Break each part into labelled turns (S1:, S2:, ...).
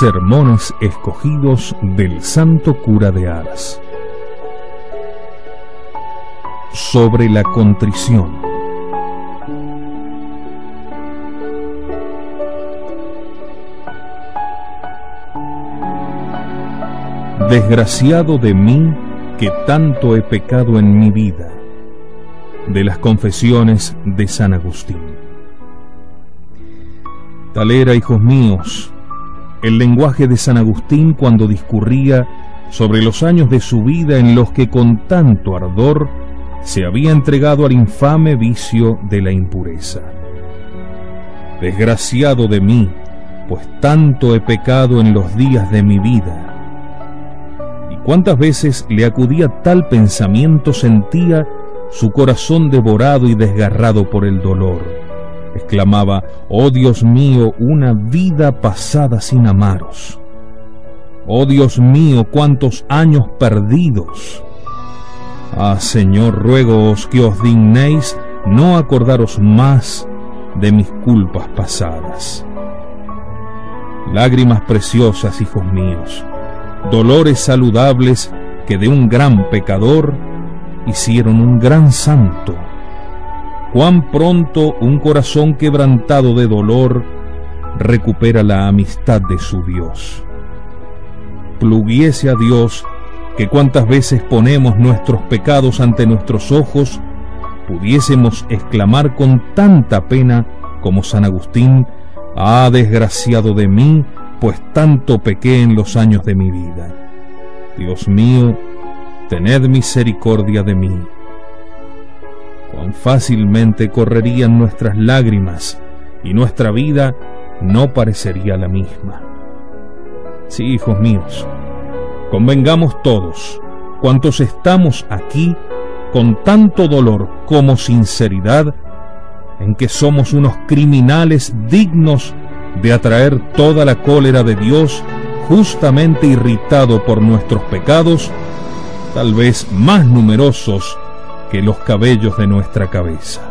S1: Sermones escogidos del Santo Cura de Aras. Sobre la contrición. Desgraciado de mí que tanto he pecado en mi vida. De las confesiones de San Agustín. Tal era, hijos míos, el lenguaje de San Agustín cuando discurría sobre los años de su vida en los que con tanto ardor se había entregado al infame vicio de la impureza. Desgraciado de mí, pues tanto he pecado en los días de mi vida. Cuántas veces le acudía tal pensamiento sentía su corazón devorado y desgarrado por el dolor exclamaba, Oh Dios mío, una vida pasada sin amaros. Oh Dios mío, cuántos años perdidos. Ah Señor, ruegoos que os dignéis no acordaros más de mis culpas pasadas. Lágrimas preciosas, hijos míos, dolores saludables que de un gran pecador hicieron un gran santo cuán pronto un corazón quebrantado de dolor recupera la amistad de su Dios. Pluguiese a Dios que cuantas veces ponemos nuestros pecados ante nuestros ojos, pudiésemos exclamar con tanta pena como San Agustín, Ah, desgraciado de mí, pues tanto pequé en los años de mi vida. Dios mío, tened misericordia de mí cuán fácilmente correrían nuestras lágrimas y nuestra vida no parecería la misma. Sí, hijos míos, convengamos todos, cuantos estamos aquí con tanto dolor como sinceridad, en que somos unos criminales dignos de atraer toda la cólera de Dios, justamente irritado por nuestros pecados, tal vez más numerosos que los cabellos de nuestra cabeza.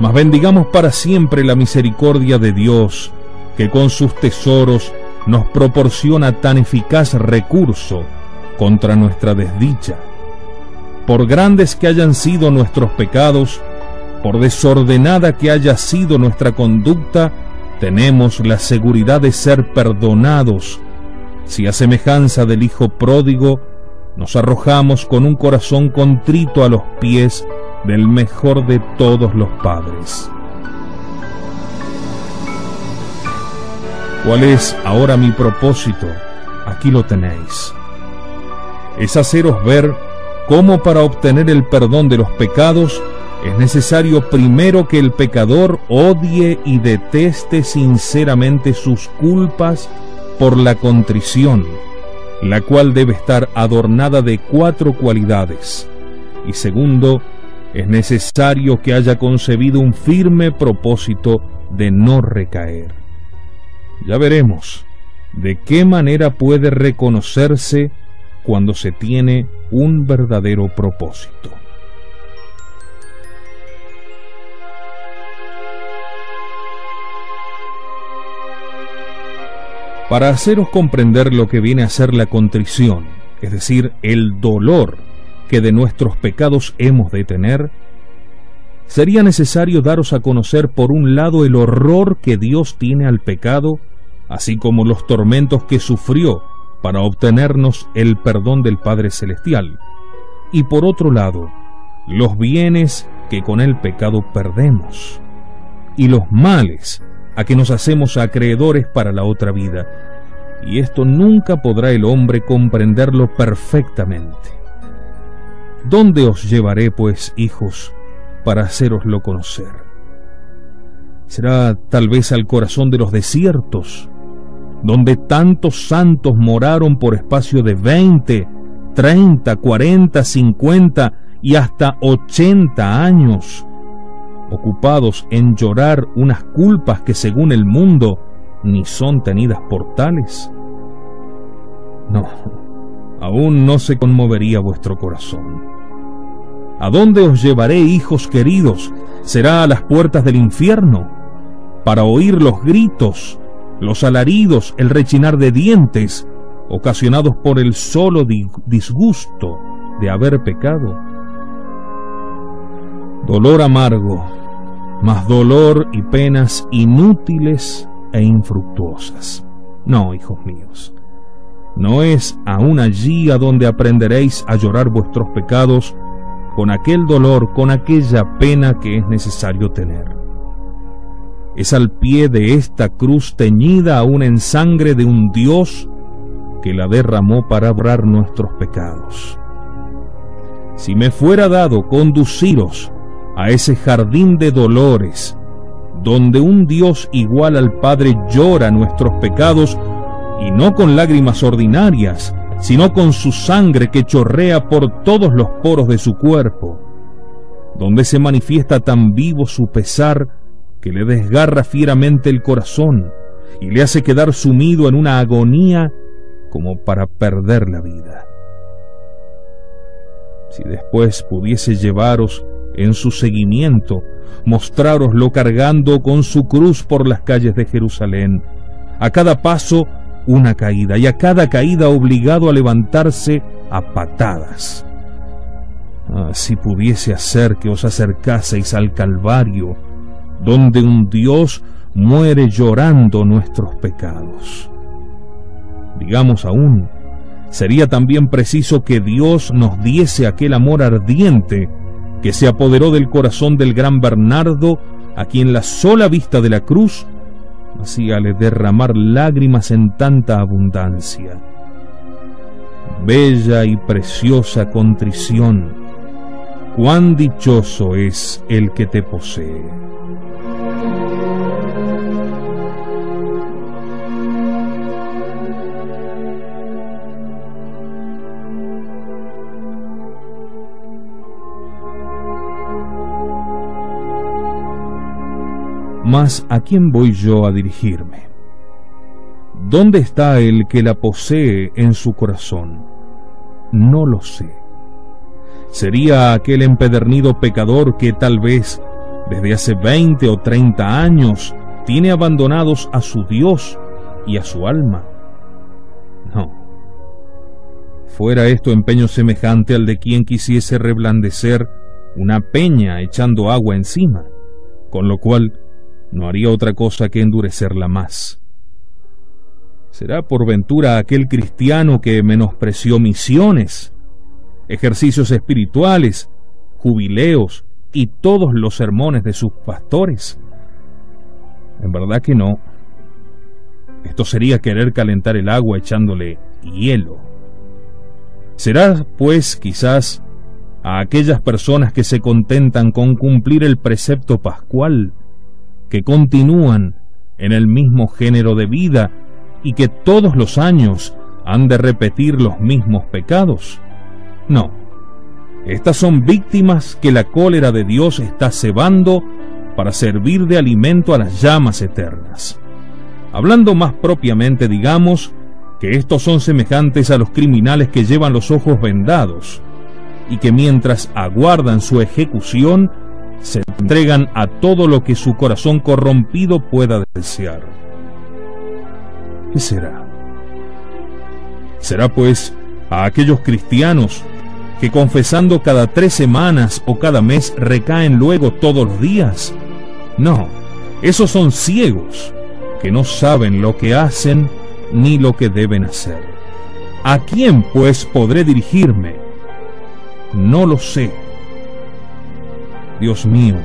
S1: Mas bendigamos para siempre la misericordia de Dios, que con sus tesoros nos proporciona tan eficaz recurso contra nuestra desdicha. Por grandes que hayan sido nuestros pecados, por desordenada que haya sido nuestra conducta, tenemos la seguridad de ser perdonados, si a semejanza del Hijo pródigo nos arrojamos con un corazón contrito a los pies del mejor de todos los padres. ¿Cuál es ahora mi propósito? Aquí lo tenéis. Es haceros ver cómo para obtener el perdón de los pecados es necesario primero que el pecador odie y deteste sinceramente sus culpas por la contrición la cual debe estar adornada de cuatro cualidades. Y segundo, es necesario que haya concebido un firme propósito de no recaer. Ya veremos de qué manera puede reconocerse cuando se tiene un verdadero propósito. Para haceros comprender lo que viene a ser la contrición, es decir, el dolor que de nuestros pecados hemos de tener, sería necesario daros a conocer por un lado el horror que Dios tiene al pecado, así como los tormentos que sufrió para obtenernos el perdón del Padre Celestial, y por otro lado, los bienes que con el pecado perdemos, y los males a que nos hacemos acreedores para la otra vida, y esto nunca podrá el hombre comprenderlo perfectamente. ¿Dónde os llevaré, pues, hijos, para haceroslo conocer? ¿Será tal vez al corazón de los desiertos, donde tantos santos moraron por espacio de veinte, treinta, cuarenta, cincuenta y hasta ochenta años, ocupados en llorar unas culpas que según el mundo ni son tenidas por tales? No, aún no se conmovería vuestro corazón. ¿A dónde os llevaré, hijos queridos? ¿Será a las puertas del infierno? Para oír los gritos, los alaridos, el rechinar de dientes, ocasionados por el solo disgusto de haber pecado. Dolor amargo, más dolor y penas inútiles e infructuosas. No, hijos míos, no es aún allí a donde aprenderéis a llorar vuestros pecados con aquel dolor, con aquella pena que es necesario tener. Es al pie de esta cruz teñida aún en sangre de un Dios que la derramó para obrar nuestros pecados. Si me fuera dado conduciros a ese jardín de dolores, donde un Dios igual al Padre llora nuestros pecados, y no con lágrimas ordinarias, sino con su sangre que chorrea por todos los poros de su cuerpo, donde se manifiesta tan vivo su pesar que le desgarra fieramente el corazón y le hace quedar sumido en una agonía como para perder la vida. Si después pudiese llevaros en su seguimiento, mostrároslo cargando con su cruz por las calles de Jerusalén, a cada paso una caída y a cada caída obligado a levantarse a patadas. Ah, si pudiese hacer que os acercaseis al Calvario, donde un Dios muere llorando nuestros pecados. Digamos aún, sería también preciso que Dios nos diese aquel amor ardiente que se apoderó del corazón del gran Bernardo, a quien la sola vista de la cruz hacíale derramar lágrimas en tanta abundancia. Bella y preciosa contrición, cuán dichoso es el que te posee. Mas ¿a quién voy yo a dirigirme? ¿Dónde está el que la posee en su corazón? No lo sé. ¿Sería aquel empedernido pecador que tal vez desde hace veinte o treinta años tiene abandonados a su Dios y a su alma? No. Fuera esto empeño semejante al de quien quisiese reblandecer una peña echando agua encima, con lo cual no haría otra cosa que endurecerla más. ¿Será por ventura aquel cristiano que menospreció misiones, ejercicios espirituales, jubileos y todos los sermones de sus pastores? En verdad que no. Esto sería querer calentar el agua echándole hielo. Será, pues, quizás a aquellas personas que se contentan con cumplir el precepto pascual que continúan en el mismo género de vida y que todos los años han de repetir los mismos pecados. No, estas son víctimas que la cólera de Dios está cebando para servir de alimento a las llamas eternas. Hablando más propiamente, digamos que estos son semejantes a los criminales que llevan los ojos vendados y que mientras aguardan su ejecución se entregan a todo lo que su corazón corrompido pueda desear. ¿Qué será? ¿Será pues a aquellos cristianos que confesando cada tres semanas o cada mes recaen luego todos los días? No, esos son ciegos que no saben lo que hacen ni lo que deben hacer. ¿A quién pues podré dirigirme? No lo sé Dios mío,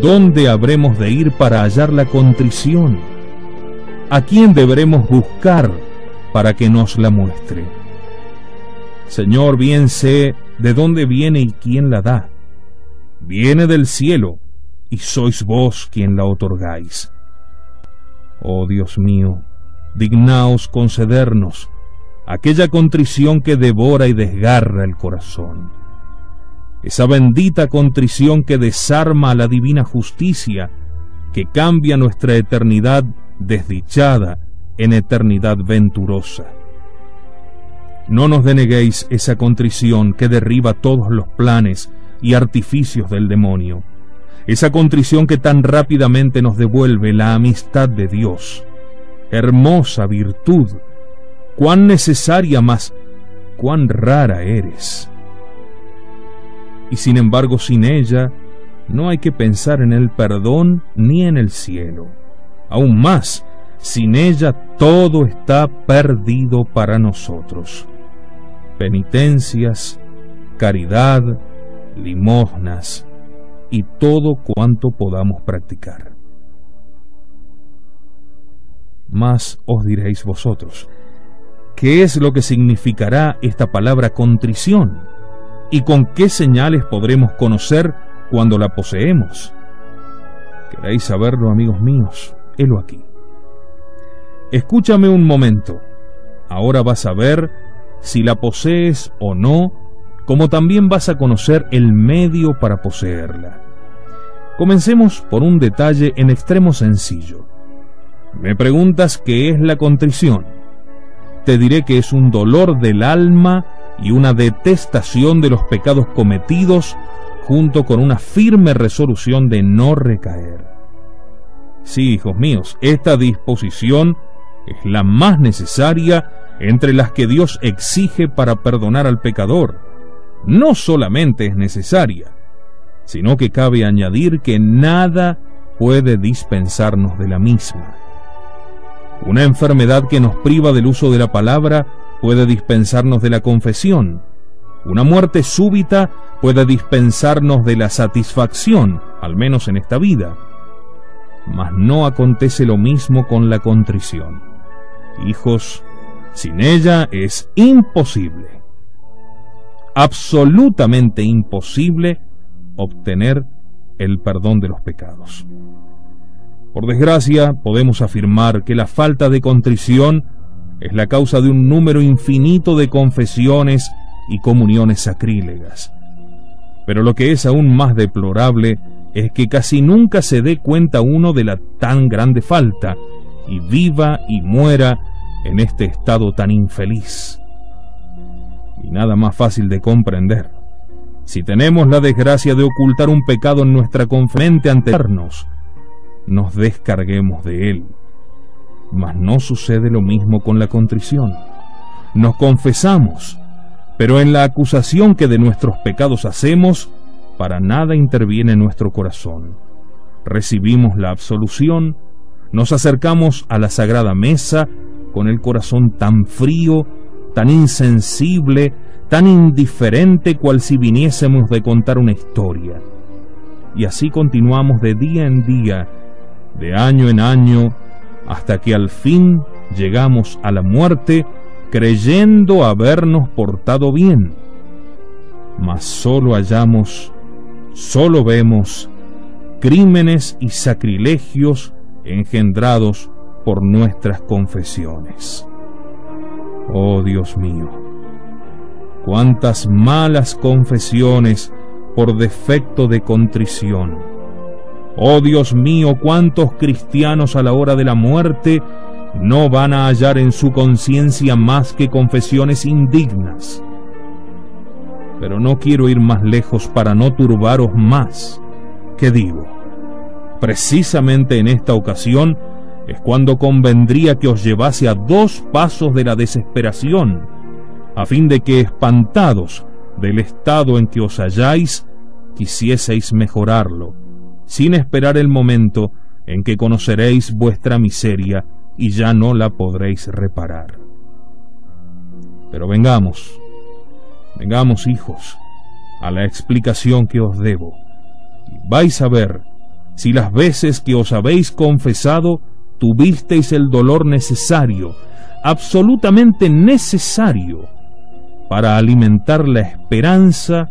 S1: ¿dónde habremos de ir para hallar la contrición? ¿A quién deberemos buscar para que nos la muestre? Señor, bien sé de dónde viene y quién la da. Viene del cielo, y sois vos quien la otorgáis. Oh Dios mío, dignaos concedernos aquella contrición que devora y desgarra el corazón esa bendita contrición que desarma a la divina justicia, que cambia nuestra eternidad desdichada en eternidad venturosa. No nos deneguéis esa contrición que derriba todos los planes y artificios del demonio, esa contrición que tan rápidamente nos devuelve la amistad de Dios. Hermosa virtud, cuán necesaria más, cuán rara eres. Y sin embargo, sin ella, no hay que pensar en el perdón ni en el cielo. Aún más, sin ella todo está perdido para nosotros. Penitencias, caridad, limosnas y todo cuanto podamos practicar. Mas os diréis vosotros, ¿qué es lo que significará esta palabra contrición? ¿Y con qué señales podremos conocer cuando la poseemos? ¿Queréis saberlo, amigos míos? Helo aquí. Escúchame un momento. Ahora vas a ver si la posees o no, como también vas a conocer el medio para poseerla. Comencemos por un detalle en extremo sencillo. Me preguntas qué es la contrición. Te diré que es un dolor del alma y una detestación de los pecados cometidos junto con una firme resolución de no recaer. Sí, hijos míos, esta disposición es la más necesaria entre las que Dios exige para perdonar al pecador. No solamente es necesaria, sino que cabe añadir que nada puede dispensarnos de la misma. Una enfermedad que nos priva del uso de la palabra puede dispensarnos de la confesión. Una muerte súbita puede dispensarnos de la satisfacción, al menos en esta vida. Mas no acontece lo mismo con la contrición. Hijos, sin ella es imposible, absolutamente imposible obtener el perdón de los pecados. Por desgracia, podemos afirmar que la falta de contrición es la causa de un número infinito de confesiones y comuniones sacrílegas. Pero lo que es aún más deplorable es que casi nunca se dé cuenta uno de la tan grande falta y viva y muera en este estado tan infeliz. Y nada más fácil de comprender. Si tenemos la desgracia de ocultar un pecado en nuestra conferente ante nos descarguemos de él. Mas no sucede lo mismo con la contrición. Nos confesamos, pero en la acusación que de nuestros pecados hacemos, para nada interviene nuestro corazón. Recibimos la absolución, nos acercamos a la sagrada mesa con el corazón tan frío, tan insensible, tan indiferente cual si viniésemos de contar una historia. Y así continuamos de día en día, de año en año, hasta que al fin llegamos a la muerte creyendo habernos portado bien. Mas solo hallamos, solo vemos crímenes y sacrilegios engendrados por nuestras confesiones. Oh Dios mío, cuántas malas confesiones por defecto de contrición. Oh Dios mío, cuántos cristianos a la hora de la muerte no van a hallar en su conciencia más que confesiones indignas. Pero no quiero ir más lejos para no turbaros más. ¿Qué digo? Precisamente en esta ocasión es cuando convendría que os llevase a dos pasos de la desesperación, a fin de que, espantados del estado en que os halláis, quisieseis mejorarlo, sin esperar el momento en que conoceréis vuestra miseria y ya no la podréis reparar. Pero vengamos, vengamos hijos, a la explicación que os debo, vais a ver si las veces que os habéis confesado tuvisteis el dolor necesario, absolutamente necesario, para alimentar la esperanza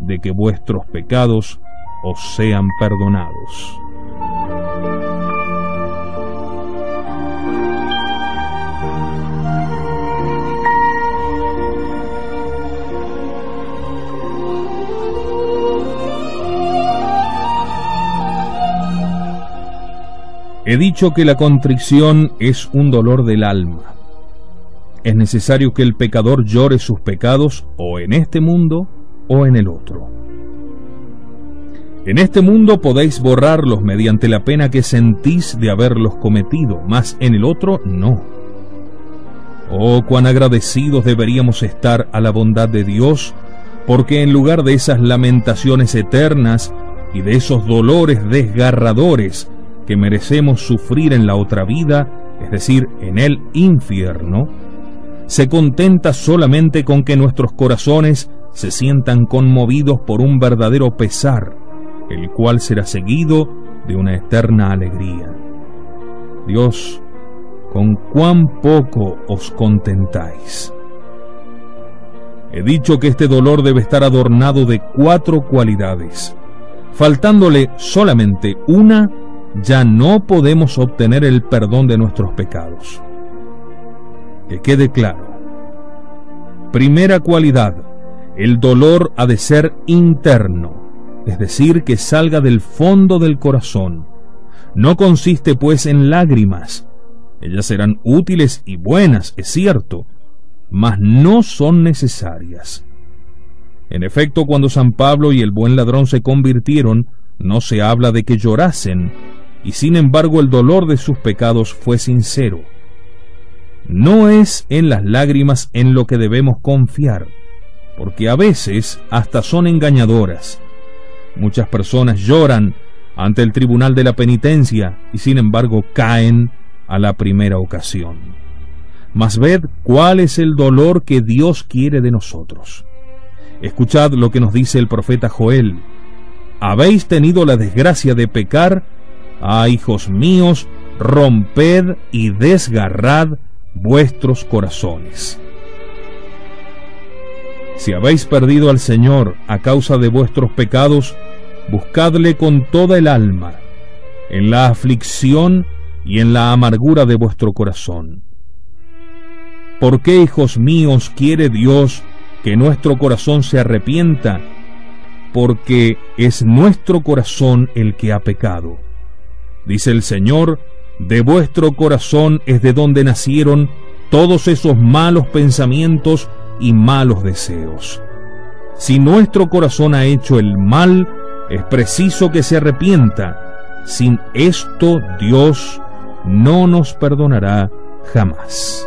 S1: de que vuestros pecados os sean perdonados. He dicho que la contrición es un dolor del alma. Es necesario que el pecador llore sus pecados o en este mundo o en el otro. En este mundo podéis borrarlos mediante la pena que sentís de haberlos cometido, mas en el otro no. Oh, cuán agradecidos deberíamos estar a la bondad de Dios, porque en lugar de esas lamentaciones eternas y de esos dolores desgarradores que merecemos sufrir en la otra vida, es decir, en el infierno, se contenta solamente con que nuestros corazones se sientan conmovidos por un verdadero pesar, el cual será seguido de una eterna alegría. Dios, con cuán poco os contentáis. He dicho que este dolor debe estar adornado de cuatro cualidades. Faltándole solamente una, ya no podemos obtener el perdón de nuestros pecados. Que quede claro. Primera cualidad, el dolor ha de ser interno, es decir, que salga del fondo del corazón. No consiste pues en lágrimas. Ellas serán útiles y buenas, es cierto, mas no son necesarias. En efecto, cuando San Pablo y el buen ladrón se convirtieron, no se habla de que llorasen, y sin embargo el dolor de sus pecados fue sincero. No es en las lágrimas en lo que debemos confiar, porque a veces hasta son engañadoras. Muchas personas lloran ante el tribunal de la penitencia y sin embargo caen a la primera ocasión. Mas ved cuál es el dolor que Dios quiere de nosotros. Escuchad lo que nos dice el profeta Joel. Habéis tenido la desgracia de pecar, ah hijos míos, romped y desgarrad vuestros corazones. Si habéis perdido al Señor a causa de vuestros pecados, buscadle con toda el alma, en la aflicción y en la amargura de vuestro corazón. ¿Por qué, hijos míos, quiere Dios que nuestro corazón se arrepienta? Porque es nuestro corazón el que ha pecado. Dice el Señor, de vuestro corazón es de donde nacieron todos esos malos pensamientos y malos deseos. Si nuestro corazón ha hecho el mal, es preciso que se arrepienta. Sin esto Dios no nos perdonará jamás.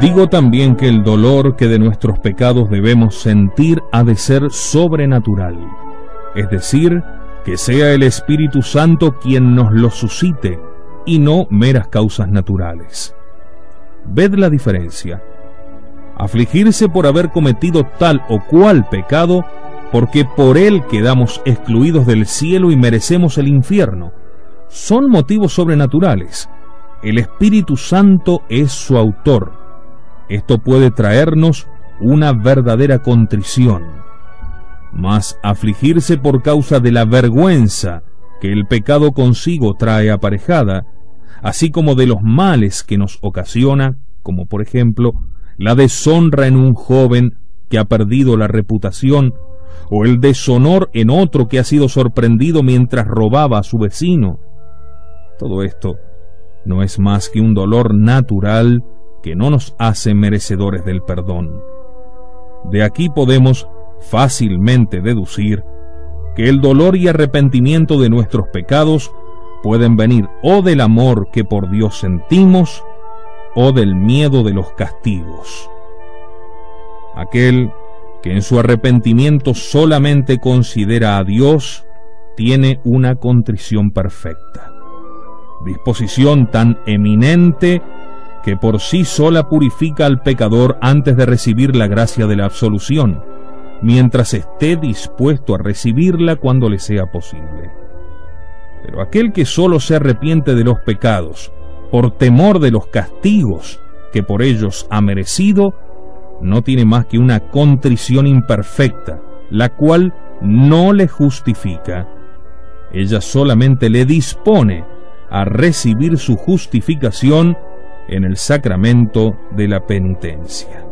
S1: Digo también que el dolor que de nuestros pecados debemos sentir ha de ser sobrenatural, es decir, que sea el Espíritu Santo quien nos lo suscite y no meras causas naturales. Ved la diferencia. Afligirse por haber cometido tal o cual pecado, porque por él quedamos excluidos del cielo y merecemos el infierno, son motivos sobrenaturales. El Espíritu Santo es su autor esto puede traernos una verdadera contrición. Mas afligirse por causa de la vergüenza que el pecado consigo trae aparejada, así como de los males que nos ocasiona, como por ejemplo la deshonra en un joven que ha perdido la reputación, o el deshonor en otro que ha sido sorprendido mientras robaba a su vecino. Todo esto no es más que un dolor natural que no nos hace merecedores del perdón. De aquí podemos fácilmente deducir que el dolor y arrepentimiento de nuestros pecados pueden venir o del amor que por Dios sentimos o del miedo de los castigos. Aquel que en su arrepentimiento solamente considera a Dios tiene una contrición perfecta, disposición tan eminente que por sí sola purifica al pecador antes de recibir la gracia de la absolución, mientras esté dispuesto a recibirla cuando le sea posible. Pero aquel que solo se arrepiente de los pecados, por temor de los castigos que por ellos ha merecido, no tiene más que una contrición imperfecta, la cual no le justifica. Ella solamente le dispone a recibir su justificación en el sacramento de la penitencia.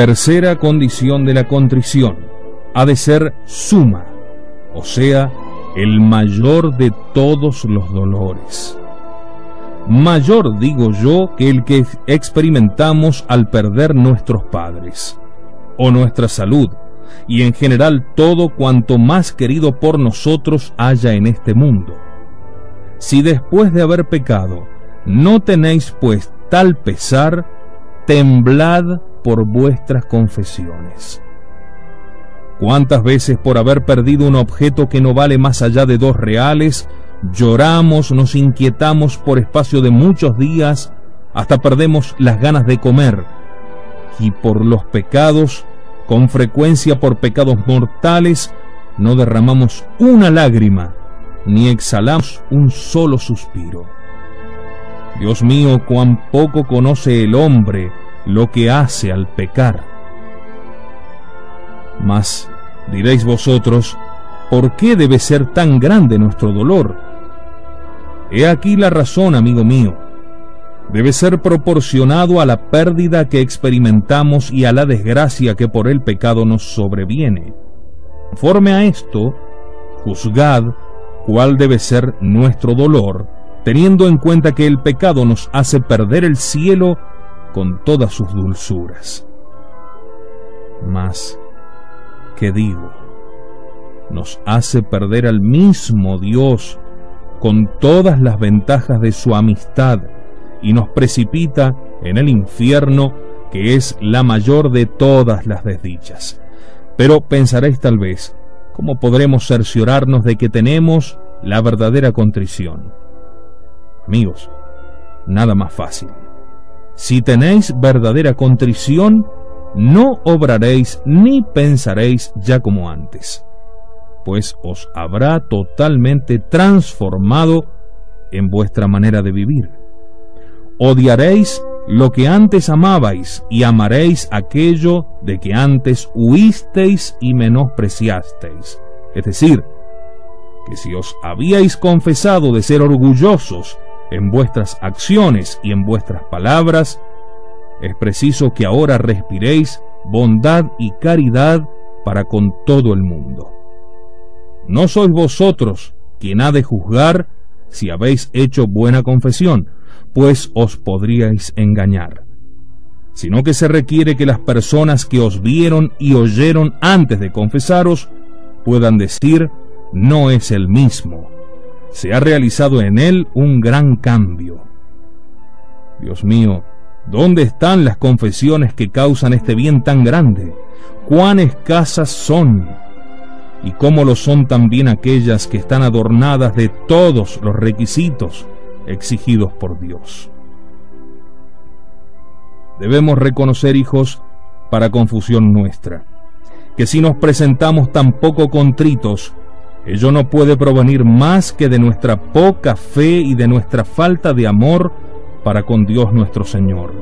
S1: Tercera condición de la contrición, ha de ser suma, o sea, el mayor de todos los dolores. Mayor, digo yo, que el que experimentamos al perder nuestros padres, o nuestra salud, y en general todo cuanto más querido por nosotros haya en este mundo. Si después de haber pecado no tenéis pues tal pesar, temblad por vuestras confesiones. ¿Cuántas veces por haber perdido un objeto que no vale más allá de dos reales, lloramos, nos inquietamos por espacio de muchos días, hasta perdemos las ganas de comer? Y por los pecados, con frecuencia por pecados mortales, no derramamos una lágrima, ni exhalamos un solo suspiro. Dios mío, cuán poco conoce el hombre lo que hace al pecar. Mas, diréis vosotros, ¿por qué debe ser tan grande nuestro dolor? He aquí la razón, amigo mío. Debe ser proporcionado a la pérdida que experimentamos y a la desgracia que por el pecado nos sobreviene. Conforme a esto, juzgad cuál debe ser nuestro dolor, teniendo en cuenta que el pecado nos hace perder el cielo con todas sus dulzuras. Mas, ¿qué digo? Nos hace perder al mismo Dios con todas las ventajas de su amistad y nos precipita en el infierno que es la mayor de todas las desdichas. Pero pensaréis tal vez, ¿cómo podremos cerciorarnos de que tenemos la verdadera contrición? Amigos, nada más fácil. Si tenéis verdadera contrición, no obraréis ni pensaréis ya como antes, pues os habrá totalmente transformado en vuestra manera de vivir. Odiaréis lo que antes amabais y amaréis aquello de que antes huisteis y menospreciasteis. Es decir, que si os habíais confesado de ser orgullosos en vuestras acciones y en vuestras palabras, es preciso que ahora respiréis bondad y caridad para con todo el mundo. No sois vosotros quien ha de juzgar si habéis hecho buena confesión, pues os podríais engañar, sino que se requiere que las personas que os vieron y oyeron antes de confesaros puedan decir, no es el mismo, se ha realizado en él un gran cambio. Dios mío, ¿dónde están las confesiones que causan este bien tan grande? ¿Cuán escasas son? ¿Y cómo lo son también aquellas que están adornadas de todos los requisitos exigidos por Dios? Debemos reconocer, hijos, para confusión nuestra, que si nos presentamos tan poco contritos, Ello no puede provenir más que de nuestra poca fe y de nuestra falta de amor para con Dios nuestro Señor.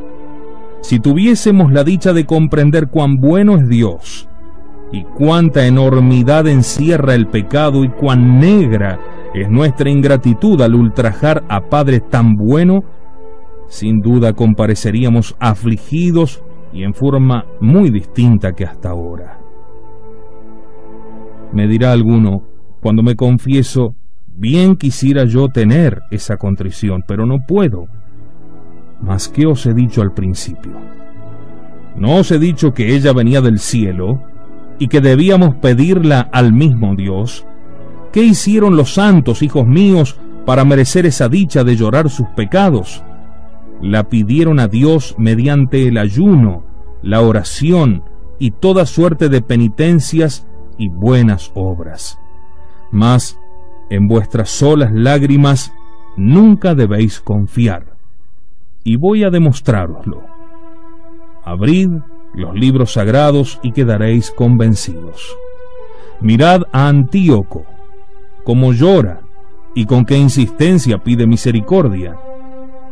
S1: Si tuviésemos la dicha de comprender cuán bueno es Dios, y cuánta enormidad encierra el pecado y cuán negra es nuestra ingratitud al ultrajar a Padre tan bueno, sin duda compareceríamos afligidos y en forma muy distinta que hasta ahora. Me dirá alguno, cuando me confieso, bien quisiera yo tener esa contrición, pero no puedo. Mas ¿qué os he dicho al principio? ¿No os he dicho que ella venía del cielo y que debíamos pedirla al mismo Dios? ¿Qué hicieron los santos, hijos míos, para merecer esa dicha de llorar sus pecados? La pidieron a Dios mediante el ayuno, la oración y toda suerte de penitencias y buenas obras. Mas en vuestras solas lágrimas nunca debéis confiar. Y voy a demostrároslo. Abrid los libros sagrados y quedaréis convencidos. Mirad a Antíoco, cómo llora y con qué insistencia pide misericordia.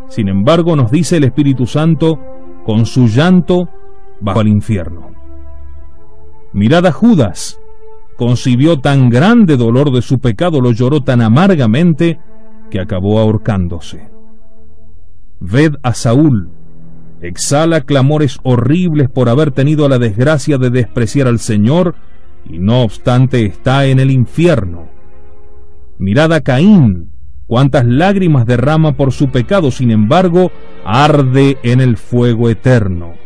S1: Sin embargo, nos dice el Espíritu Santo, con su llanto bajo el infierno. Mirad a Judas, concibió tan grande dolor de su pecado, lo lloró tan amargamente, que acabó ahorcándose. Ved a Saúl, exhala clamores horribles por haber tenido la desgracia de despreciar al Señor, y no obstante está en el infierno. Mirad a Caín, cuántas lágrimas derrama por su pecado, sin embargo, arde en el fuego eterno.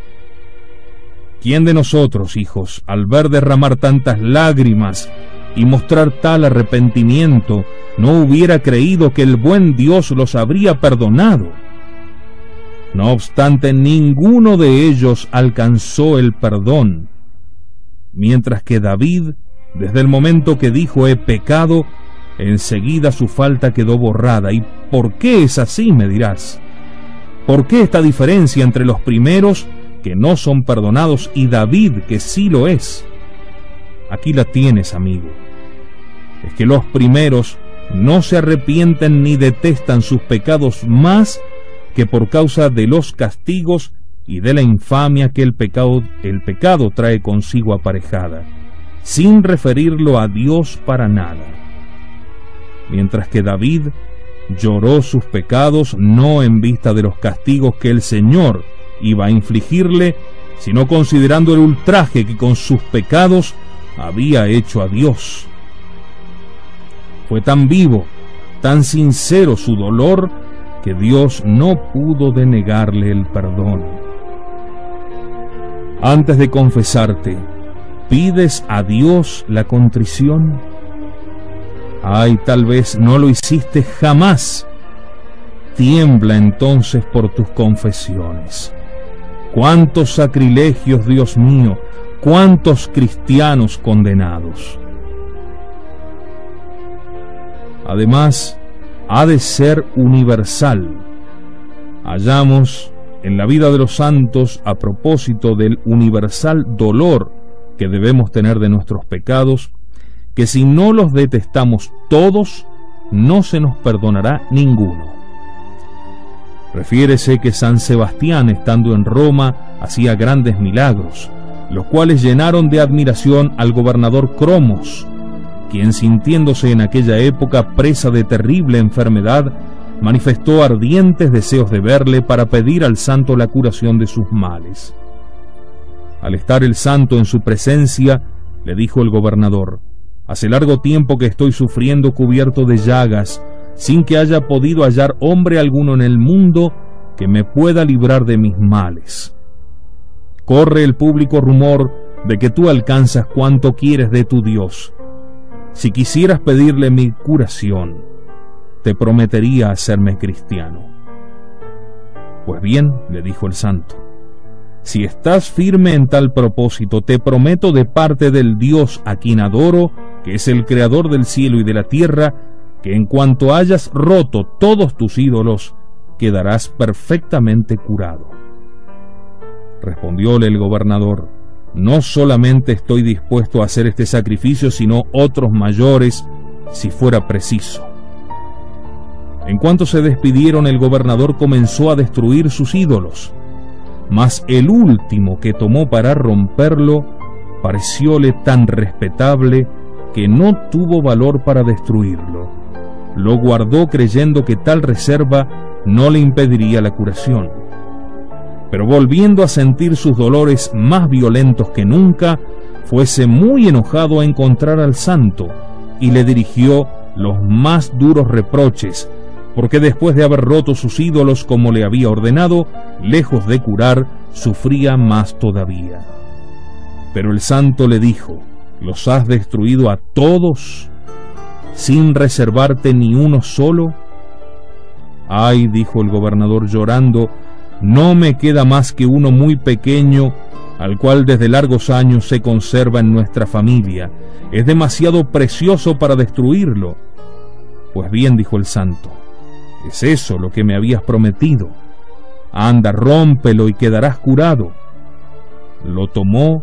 S1: ¿Quién de nosotros, hijos, al ver derramar tantas lágrimas y mostrar tal arrepentimiento, no hubiera creído que el buen Dios los habría perdonado? No obstante, ninguno de ellos alcanzó el perdón, mientras que David, desde el momento que dijo he pecado, enseguida su falta quedó borrada. ¿Y por qué es así, me dirás? ¿Por qué esta diferencia entre los primeros que no son perdonados y David que sí lo es? Aquí la tienes, amigo. Es que los primeros no se arrepienten ni detestan sus pecados más que por causa de los castigos y de la infamia que el pecado, el pecado trae consigo aparejada, sin referirlo a Dios para nada. Mientras que David lloró sus pecados no en vista de los castigos que el Señor iba a infligirle, sino considerando el ultraje que con sus pecados había hecho a Dios. Fue tan vivo, tan sincero su dolor, que Dios no pudo denegarle el perdón. Antes de confesarte, ¿pides a Dios la contrición? Ay, tal vez no lo hiciste jamás. Tiembla entonces por tus confesiones. Cuántos sacrilegios, Dios mío, cuántos cristianos condenados. Además, ha de ser universal. Hallamos en la vida de los santos a propósito del universal dolor que debemos tener de nuestros pecados, que si no los detestamos todos, no se nos perdonará ninguno. Refiérese que San Sebastián, estando en Roma, hacía grandes milagros, los cuales llenaron de admiración al gobernador Cromos, quien sintiéndose en aquella época presa de terrible enfermedad, manifestó ardientes deseos de verle para pedir al santo la curación de sus males. Al estar el santo en su presencia, le dijo el gobernador, Hace largo tiempo que estoy sufriendo cubierto de llagas, sin que haya podido hallar hombre alguno en el mundo que me pueda librar de mis males. Corre el público rumor de que tú alcanzas cuanto quieres de tu Dios, si quisieras pedirle mi curación, te prometería hacerme cristiano. Pues bien, le dijo el santo, si estás firme en tal propósito, te prometo de parte del Dios a quien adoro, que es el creador del cielo y de la tierra, que en cuanto hayas roto todos tus ídolos, quedarás perfectamente curado. Respondióle el gobernador, no solamente estoy dispuesto a hacer este sacrificio, sino otros mayores si fuera preciso. En cuanto se despidieron, el gobernador comenzó a destruir sus ídolos, mas el último que tomó para romperlo parecióle tan respetable que no tuvo valor para destruirlo. Lo guardó creyendo que tal reserva no le impediría la curación pero volviendo a sentir sus dolores más violentos que nunca, fuese muy enojado a encontrar al santo y le dirigió los más duros reproches, porque después de haber roto sus ídolos como le había ordenado, lejos de curar, sufría más todavía. Pero el santo le dijo, ¿los has destruido a todos sin reservarte ni uno solo? Ay, dijo el gobernador llorando, no me queda más que uno muy pequeño al cual desde largos años se conserva en nuestra familia, es demasiado precioso para destruirlo. Pues bien, dijo el santo, es eso lo que me habías prometido. Anda, rómpelo y quedarás curado. Lo tomó,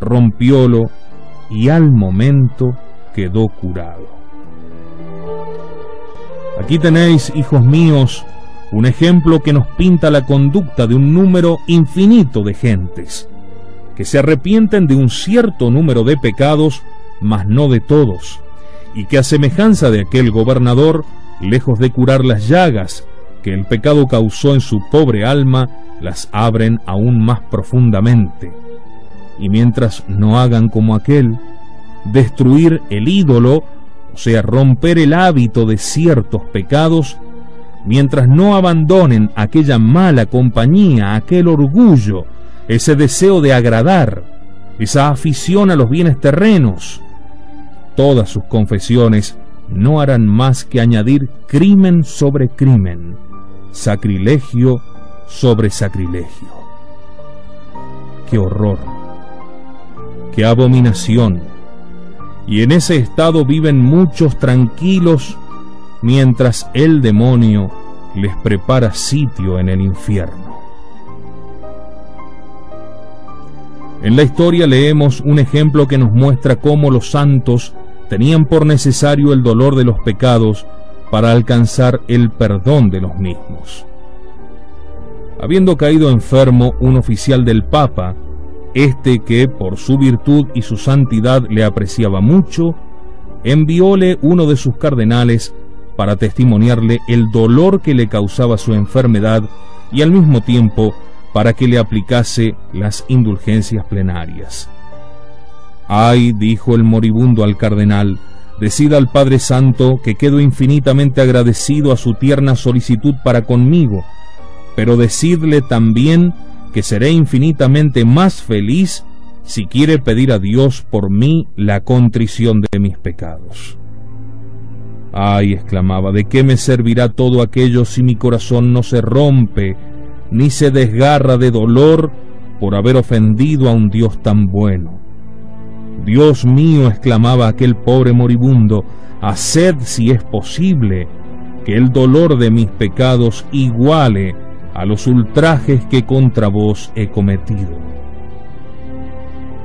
S1: rompiólo y al momento quedó curado. Aquí tenéis, hijos míos, un ejemplo que nos pinta la conducta de un número infinito de gentes, que se arrepienten de un cierto número de pecados, mas no de todos, y que a semejanza de aquel gobernador, lejos de curar las llagas que el pecado causó en su pobre alma, las abren aún más profundamente. Y mientras no hagan como aquel, destruir el ídolo, o sea, romper el hábito de ciertos pecados, mientras no abandonen aquella mala compañía, aquel orgullo, ese deseo de agradar, esa afición a los bienes terrenos, todas sus confesiones no harán más que añadir crimen sobre crimen, sacrilegio sobre sacrilegio. ¡Qué horror! ¡Qué abominación! Y en ese estado viven muchos tranquilos mientras el demonio les prepara sitio en el infierno. En la historia leemos un ejemplo que nos muestra cómo los santos tenían por necesario el dolor de los pecados para alcanzar el perdón de los mismos. Habiendo caído enfermo un oficial del Papa, este que por su virtud y su santidad le apreciaba mucho, envióle uno de sus cardenales para testimoniarle el dolor que le causaba su enfermedad y al mismo tiempo para que le aplicase las indulgencias plenarias. Ay, dijo el moribundo al cardenal, decida al Padre Santo que quedo infinitamente agradecido a su tierna solicitud para conmigo, pero decidle también que seré infinitamente más feliz si quiere pedir a Dios por mí la contrición de mis pecados. Ay, exclamaba, ¿de qué me servirá todo aquello si mi corazón no se rompe ni se desgarra de dolor por haber ofendido a un Dios tan bueno? Dios mío, exclamaba aquel pobre moribundo, haced si es posible que el dolor de mis pecados iguale a los ultrajes que contra vos he cometido.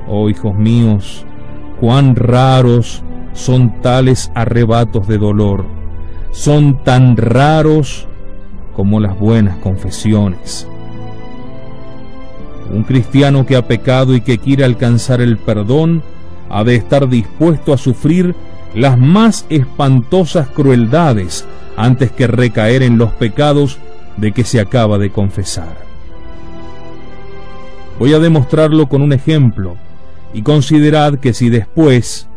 S1: Oh hijos míos, cuán raros son tales arrebatos de dolor, son tan raros como las buenas confesiones. Un cristiano que ha pecado y que quiere alcanzar el perdón ha de estar dispuesto a sufrir las más espantosas crueldades antes que recaer en los pecados de que se acaba de confesar. Voy a demostrarlo con un ejemplo y considerad que si después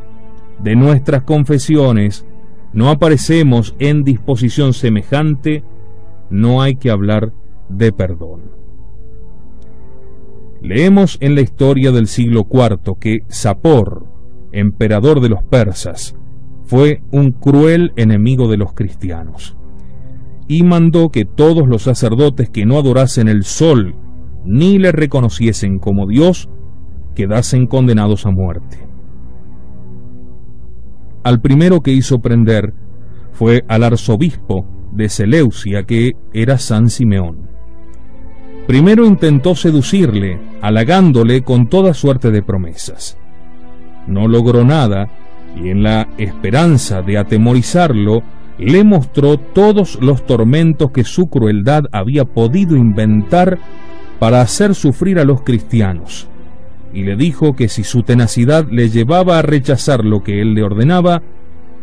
S1: de nuestras confesiones no aparecemos en disposición semejante, no hay que hablar de perdón. Leemos en la historia del siglo IV que Sapor, emperador de los persas, fue un cruel enemigo de los cristianos, y mandó que todos los sacerdotes que no adorasen el sol ni le reconociesen como Dios, quedasen condenados a muerte al primero que hizo prender fue al arzobispo de Seleucia, que era San Simeón. Primero intentó seducirle, halagándole con toda suerte de promesas. No logró nada, y en la esperanza de atemorizarlo, le mostró todos los tormentos que su crueldad había podido inventar para hacer sufrir a los cristianos y le dijo que si su tenacidad le llevaba a rechazar lo que él le ordenaba,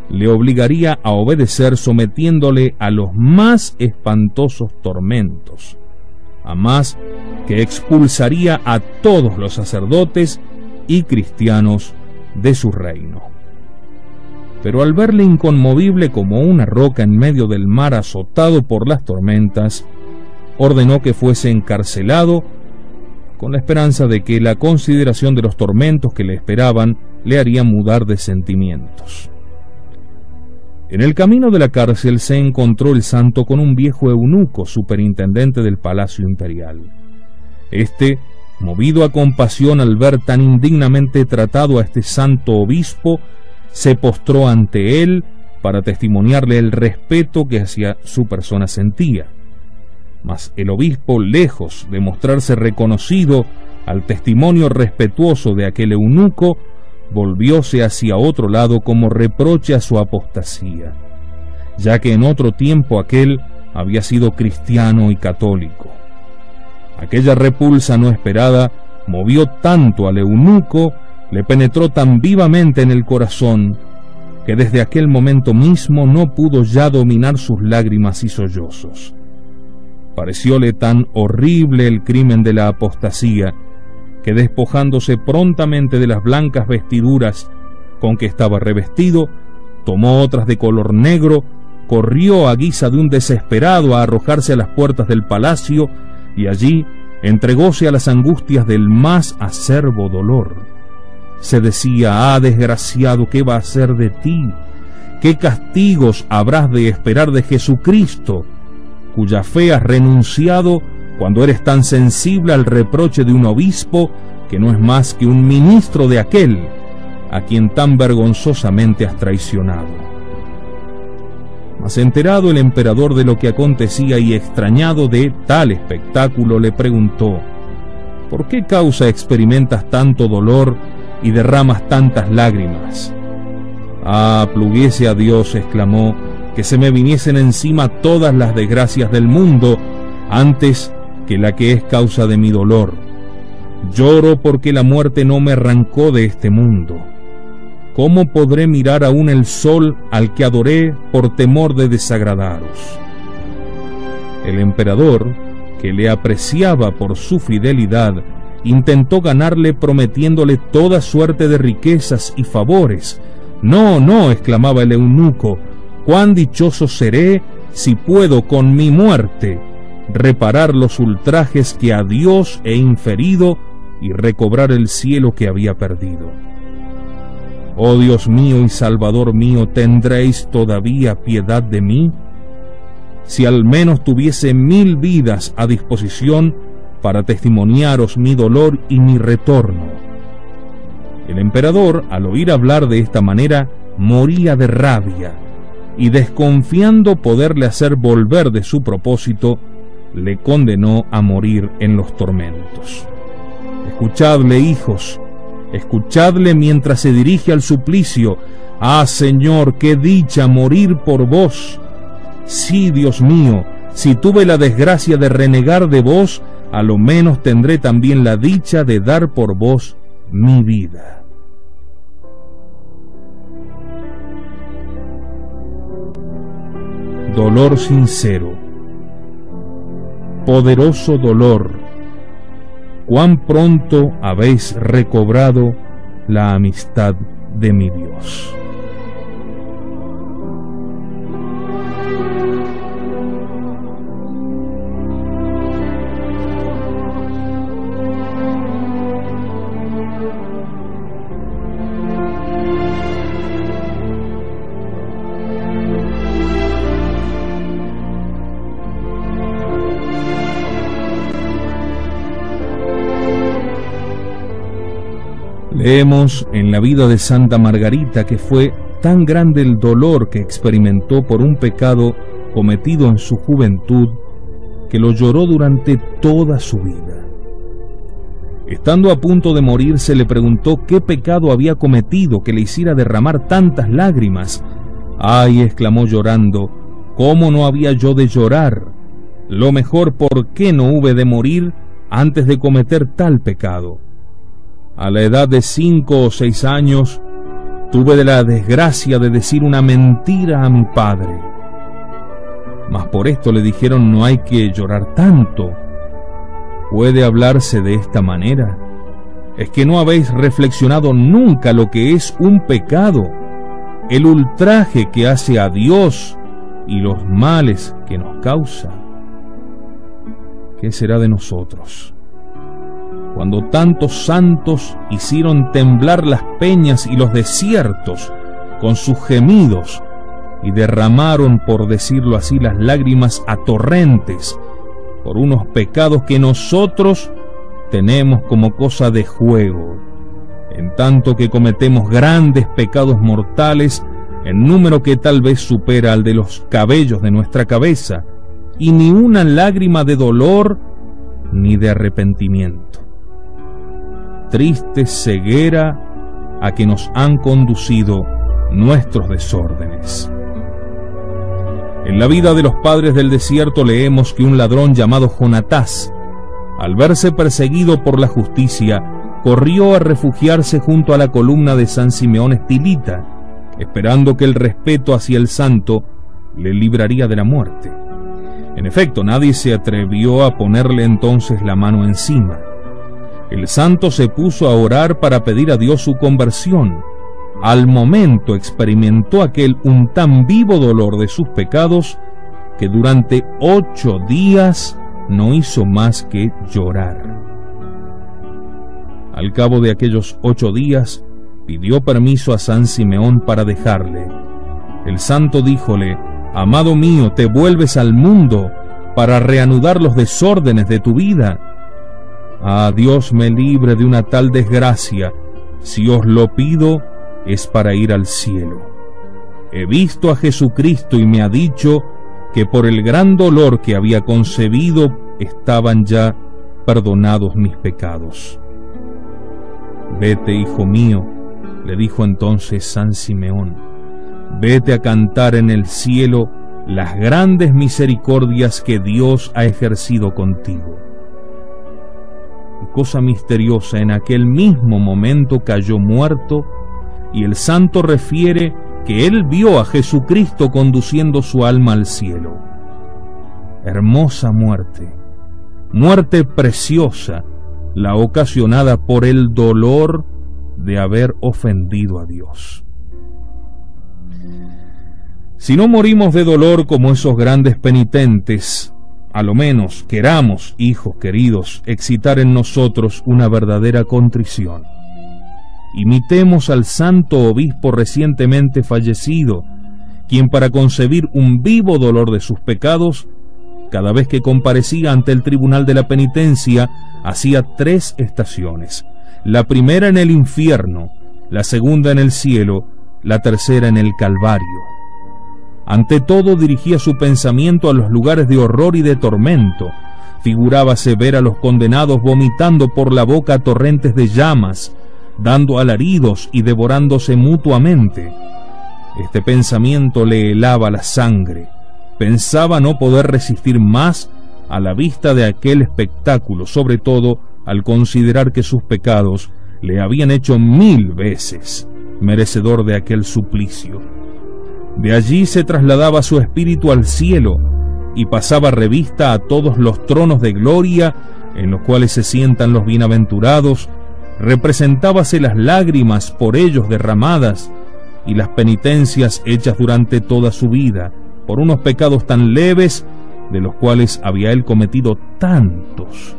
S1: le obligaría a obedecer sometiéndole a los más espantosos tormentos, a más que expulsaría a todos los sacerdotes y cristianos de su reino. Pero al verle inconmovible como una roca en medio del mar azotado por las tormentas, ordenó que fuese encarcelado con la esperanza de que la consideración de los tormentos que le esperaban le haría mudar de sentimientos. En el camino de la cárcel se encontró el santo con un viejo eunuco, superintendente del palacio imperial. Este movido a compasión al ver tan indignamente tratado a este santo obispo, se postró ante él para testimoniarle el respeto que hacia su persona sentía. Mas el obispo, lejos de mostrarse reconocido al testimonio respetuoso de aquel eunuco, volvióse hacia otro lado como reproche a su apostasía, ya que en otro tiempo aquel había sido cristiano y católico. Aquella repulsa no esperada movió tanto al eunuco, le penetró tan vivamente en el corazón, que desde aquel momento mismo no pudo ya dominar sus lágrimas y sollozos. Parecióle tan horrible el crimen de la apostasía, que despojándose prontamente de las blancas vestiduras con que estaba revestido, tomó otras de color negro, corrió a guisa de un desesperado a arrojarse a las puertas del palacio y allí entregóse a las angustias del más acerbo dolor se decía, ah, desgraciado, ¿qué va a ser de ti? ¿Qué castigos habrás de esperar de Jesucristo, cuya fe has renunciado cuando eres tan sensible al reproche de un obispo que no es más que un ministro de aquel a quien tan vergonzosamente has traicionado? Mas enterado el emperador de lo que acontecía y extrañado de tal espectáculo, le preguntó, ¿por qué causa experimentas tanto dolor y derramas tantas lágrimas? Ah, pluguiese a Dios, exclamó, que se me viniesen encima todas las desgracias del mundo antes que la que es causa de mi dolor. Lloro porque la muerte no me arrancó de este mundo. ¿Cómo podré mirar aún el sol al que adoré por temor de desagradaros? El emperador, que le apreciaba por su fidelidad, intentó ganarle prometiéndole toda suerte de riquezas y favores. No, no, exclamaba el eunuco, cuán dichoso seré si puedo con mi muerte reparar los ultrajes que a Dios he inferido y recobrar el cielo que había perdido. Oh Dios mío y Salvador mío, ¿tendréis todavía piedad de mí? Si al menos tuviese mil vidas a disposición, para testimoniaros mi dolor y mi retorno. El emperador, al oír hablar de esta manera, moría de rabia, y desconfiando poderle hacer volver de su propósito, le condenó a morir en los tormentos. Escuchadle, hijos, escuchadle mientras se dirige al suplicio. Ah, Señor, qué dicha morir por vos. Sí, Dios mío, si tuve la desgracia de renegar de vos, a lo menos tendré también la dicha de dar por vos mi vida. Dolor sincero, poderoso dolor, cuán pronto habéis recobrado la amistad de mi Dios. Leemos en la vida de Santa Margarita que fue tan grande el dolor que experimentó por un pecado cometido en su juventud que lo lloró durante toda su vida. Estando a punto de morir se le preguntó qué pecado había cometido que le hiciera derramar tantas lágrimas. Ay, exclamó llorando, ¿cómo no había yo de llorar? Lo mejor, ¿por qué no hube de morir antes de cometer tal pecado? A la edad de cinco o seis años, tuve de la desgracia de decir una mentira a mi padre. Mas por esto le dijeron no hay que llorar tanto. ¿Puede hablarse de esta manera? ¿Es que no habéis reflexionado nunca lo que es un pecado? El ultraje que hace a Dios y los males que nos causa. ¿Qué será de nosotros? Cuando tantos santos hicieron temblar las peñas y los desiertos con sus gemidos y derramaron, por decirlo así, las lágrimas a torrentes por unos pecados que nosotros tenemos como cosa de juego, en tanto que cometemos grandes pecados mortales en número que tal vez supera al de los cabellos de nuestra cabeza, y ni una lágrima de dolor ni de arrepentimiento. Triste ceguera a que nos han conducido nuestros desórdenes. En la vida de los padres del desierto leemos que un ladrón llamado Jonatás, al verse perseguido por la justicia, corrió a refugiarse junto a la columna de San Simeón Estilita, esperando que el respeto hacia el santo le libraría de la muerte. En efecto, nadie se atrevió a ponerle entonces la mano encima. El santo se puso a orar para pedir a Dios su conversión. Al momento experimentó aquel un tan vivo dolor de sus pecados que durante ocho días no hizo más que llorar. Al cabo de aquellos ocho días, pidió permiso a San Simeón para dejarle. El santo díjole, Amado mío, te vuelves al mundo para reanudar los desórdenes de tu vida. Ah, Dios me libre de una tal desgracia. Si os lo pido, es para ir al cielo. He visto a Jesucristo y me ha dicho que por el gran dolor que había concebido estaban ya perdonados mis pecados. Vete, hijo mío, le dijo entonces San Simeón, vete a cantar en el cielo las grandes misericordias que Dios ha ejercido contigo. Cosa misteriosa, en aquel mismo momento cayó muerto y el santo refiere que él vio a Jesucristo conduciendo su alma al cielo. Hermosa muerte, muerte preciosa, la ocasionada por el dolor de haber ofendido a Dios. Si no morimos de dolor como esos grandes penitentes, a lo menos queramos, hijos queridos, excitar en nosotros una verdadera contrición. Imitemos al santo obispo recientemente fallecido, quien para concebir un vivo dolor de sus pecados, cada vez que comparecía ante el tribunal de la penitencia, hacía tres estaciones. La primera en el infierno, la segunda en el cielo, la tercera en el Calvario. Ante todo dirigía su pensamiento a los lugares de horror y de tormento. Figurábase ver a los condenados vomitando por la boca torrentes de llamas, dando alaridos y devorándose mutuamente. Este pensamiento le helaba la sangre. Pensaba no poder resistir más a la vista de aquel espectáculo, sobre todo al considerar que sus pecados le habían hecho mil veces merecedor de aquel suplicio. De allí se trasladaba su espíritu al cielo y pasaba revista a todos los tronos de gloria en los cuales se sientan los bienaventurados representábase las lágrimas por ellos derramadas y las penitencias hechas durante toda su vida por unos pecados tan leves de los cuales había él cometido tantos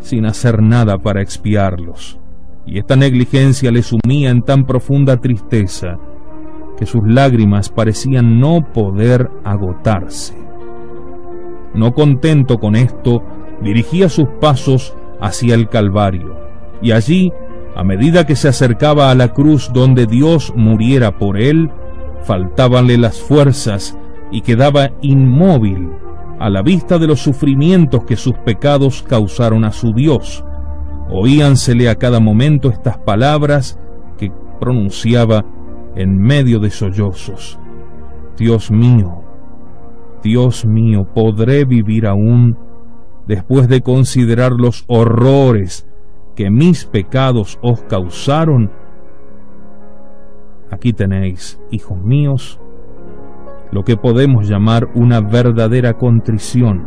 S1: sin hacer nada para expiarlos. Y esta negligencia le sumía en tan profunda tristeza que sus lágrimas parecían no poder agotarse. No contento con esto, dirigía sus pasos hacia el Calvario y allí, a medida que se acercaba a la cruz donde Dios muriera por él, faltábanle las fuerzas y quedaba inmóvil a la vista de los sufrimientos que sus pecados causaron a su Dios. Oíansele a cada momento estas palabras que pronunciaba en medio de sollozos. Dios mío, Dios mío, ¿podré vivir aún después de considerar los horrores que mis pecados os causaron. Aquí tenéis, hijos míos, lo que podemos llamar una verdadera contrición,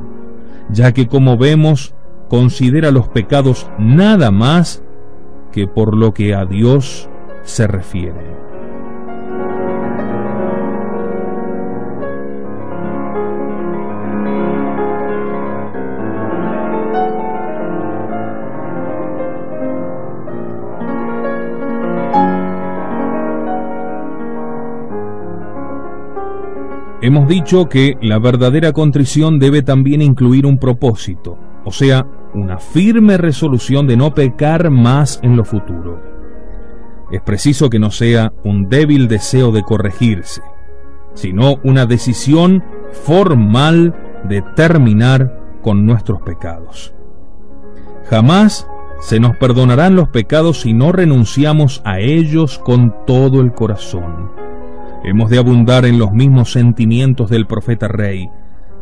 S1: ya que como vemos, considera los pecados nada más que por lo que a Dios se refiere. Hemos dicho que la verdadera contrición debe también incluir un propósito, o sea, una firme resolución de no pecar más en lo futuro. Es preciso que no sea un débil deseo de corregirse, sino una decisión formal de terminar con nuestros pecados. Jamás se nos perdonarán los pecados si no renunciamos a ellos con todo el corazón. Hemos de abundar en los mismos sentimientos del profeta rey.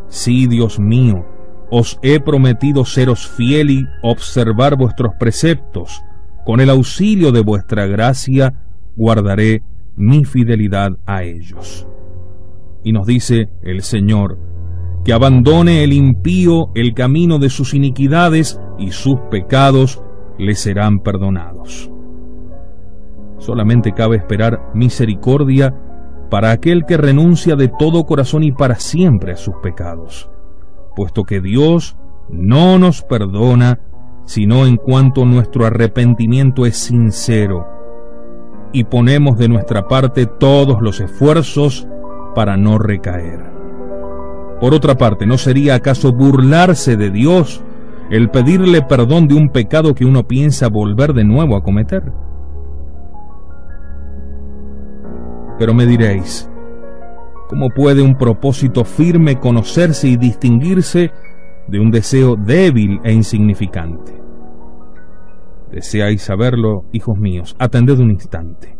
S1: Sí, Dios mío, os he prometido seros fiel y observar vuestros preceptos. Con el auxilio de vuestra gracia guardaré mi fidelidad a ellos. Y nos dice el Señor, que abandone el impío el camino de sus iniquidades y sus pecados le serán perdonados. Solamente cabe esperar misericordia para aquel que renuncia de todo corazón y para siempre a sus pecados, puesto que Dios no nos perdona sino en cuanto nuestro arrepentimiento es sincero y ponemos de nuestra parte todos los esfuerzos para no recaer. Por otra parte, ¿no sería acaso burlarse de Dios el pedirle perdón de un pecado que uno piensa volver de nuevo a cometer? Pero me diréis, ¿cómo puede un propósito firme conocerse y distinguirse de un deseo débil e insignificante? ¿Deseáis saberlo, hijos míos? Atended un instante.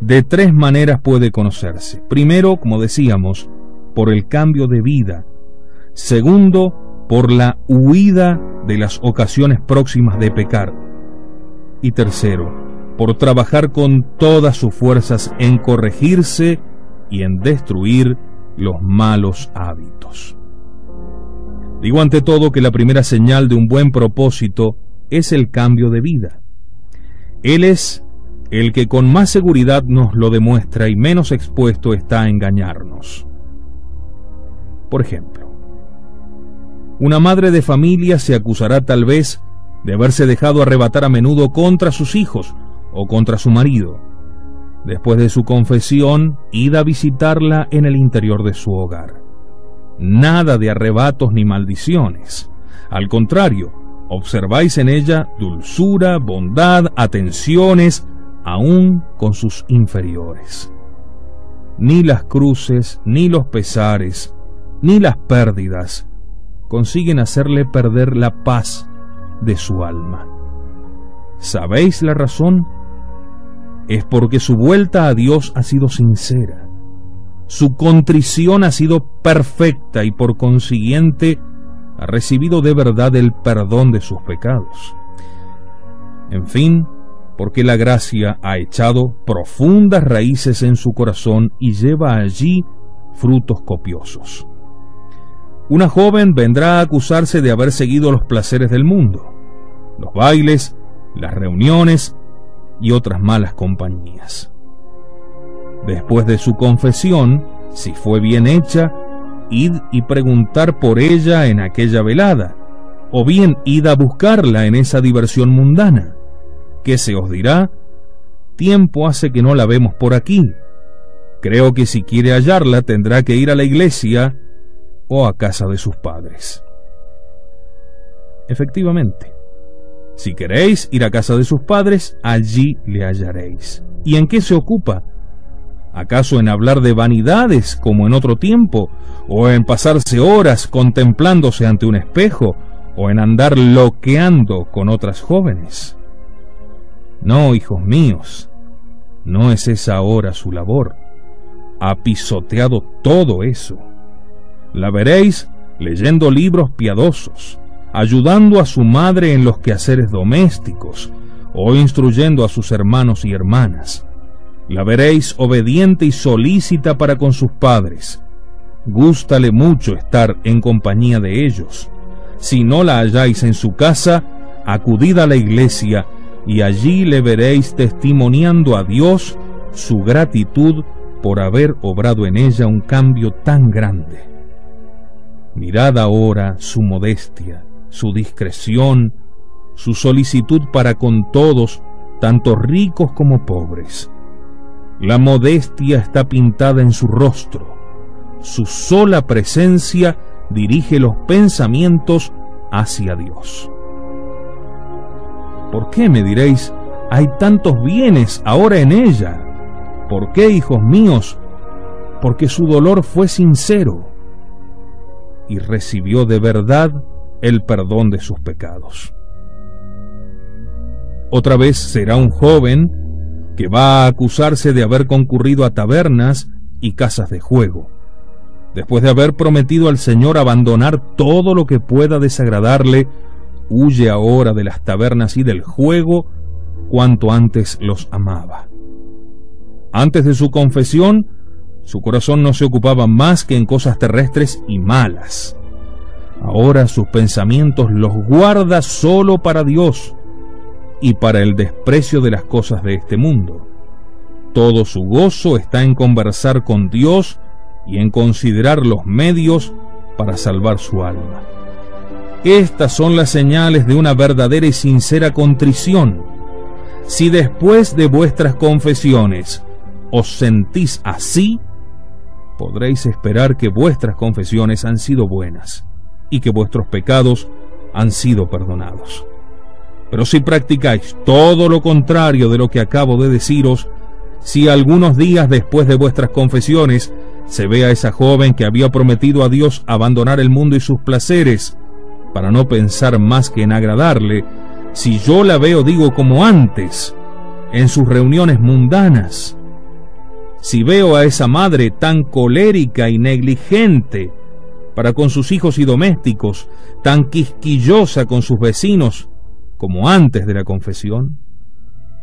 S1: De tres maneras puede conocerse. Primero, como decíamos, por el cambio de vida. Segundo, por la huida de las ocasiones próximas de pecar. Y tercero, por trabajar con todas sus fuerzas en corregirse y en destruir los malos hábitos. Digo ante todo que la primera señal de un buen propósito es el cambio de vida. Él es el que con más seguridad nos lo demuestra y menos expuesto está a engañarnos. Por ejemplo, una madre de familia se acusará tal vez de haberse dejado arrebatar a menudo contra sus hijos o contra su marido. Después de su confesión, id a visitarla en el interior de su hogar. Nada de arrebatos ni maldiciones. Al contrario, observáis en ella dulzura, bondad, atenciones, aún con sus inferiores. Ni las cruces, ni los pesares, ni las pérdidas consiguen hacerle perder la paz de su alma. ¿Sabéis la razón? Es porque su vuelta a Dios ha sido sincera. Su contrición ha sido perfecta y por consiguiente ha recibido de verdad el perdón de sus pecados. En fin, porque la gracia ha echado profundas raíces en su corazón y lleva allí frutos copiosos. Una joven vendrá a acusarse de haber seguido los placeres del mundo, los bailes, las reuniones y otras malas compañías. Después de su confesión, si fue bien hecha, id y preguntar por ella en aquella velada, o bien id a buscarla en esa diversión mundana. ¿Qué se os dirá? Tiempo hace que no la vemos por aquí. Creo que si quiere hallarla tendrá que ir a la iglesia o a casa de sus padres. Efectivamente, si queréis ir a casa de sus padres, allí le hallaréis. ¿Y en qué se ocupa? ¿Acaso en hablar de vanidades como en otro tiempo? ¿O en pasarse horas contemplándose ante un espejo? ¿O en andar loqueando con otras jóvenes? No, hijos míos, no es esa ahora su labor. Ha pisoteado todo eso. La veréis leyendo libros piadosos, ayudando a su madre en los quehaceres domésticos o instruyendo a sus hermanos y hermanas. La veréis obediente y solícita para con sus padres. Gústale mucho estar en compañía de ellos. Si no la halláis en su casa, acudid a la iglesia y allí le veréis testimoniando a Dios su gratitud por haber obrado en ella un cambio tan grande. Mirad ahora su modestia, su discreción, su solicitud para con todos, tanto ricos como pobres. La modestia está pintada en su rostro. Su sola presencia dirige los pensamientos hacia Dios. ¿Por qué, me diréis, hay tantos bienes ahora en ella? ¿Por qué, hijos míos? Porque su dolor fue sincero y recibió de verdad el perdón de sus pecados. Otra vez será un joven que va a acusarse de haber concurrido a tabernas y casas de juego, después de haber prometido al Señor abandonar todo lo que pueda desagradarle, huye ahora de las tabernas y del juego cuanto antes los amaba. Antes de su confesión, su corazón no se ocupaba más que en cosas terrestres y malas. Ahora sus pensamientos los guarda solo para Dios y para el desprecio de las cosas de este mundo. Todo su gozo está en conversar con Dios y en considerar los medios para salvar su alma. Estas son las señales de una verdadera y sincera contrición. Si después de vuestras confesiones os sentís así, podréis esperar que vuestras confesiones han sido buenas y que vuestros pecados han sido perdonados. Pero si practicáis todo lo contrario de lo que acabo de deciros, si algunos días después de vuestras confesiones se ve a esa joven que había prometido a Dios abandonar el mundo y sus placeres para no pensar más que en agradarle, si yo la veo, digo, como antes, en sus reuniones mundanas, si veo a esa madre tan colérica y negligente para con sus hijos y domésticos, tan quisquillosa con sus vecinos como antes de la confesión,